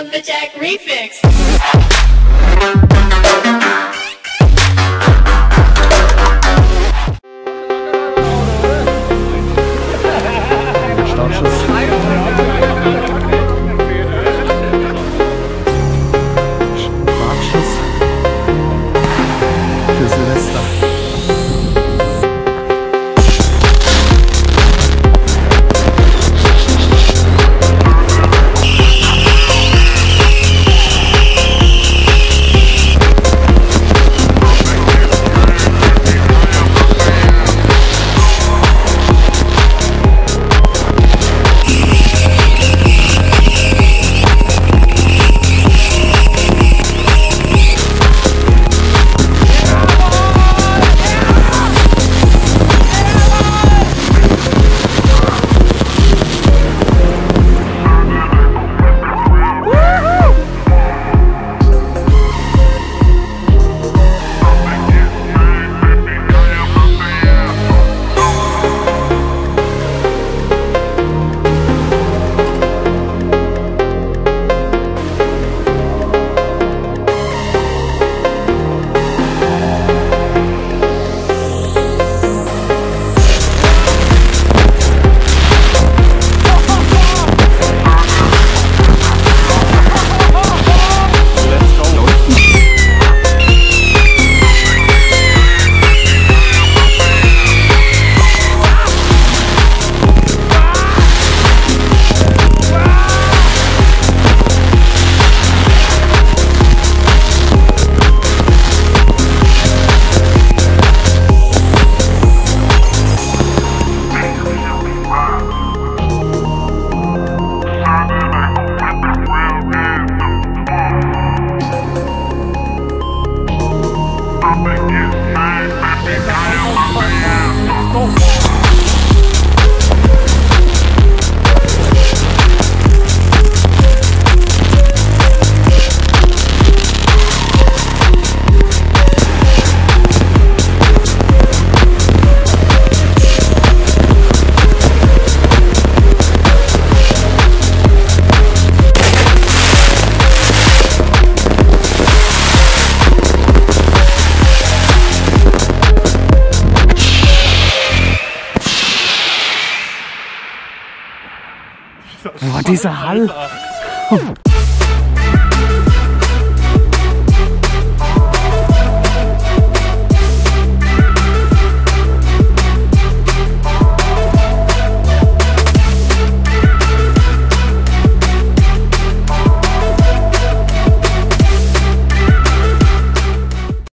the Jack Refix. Boah, dieser Hall.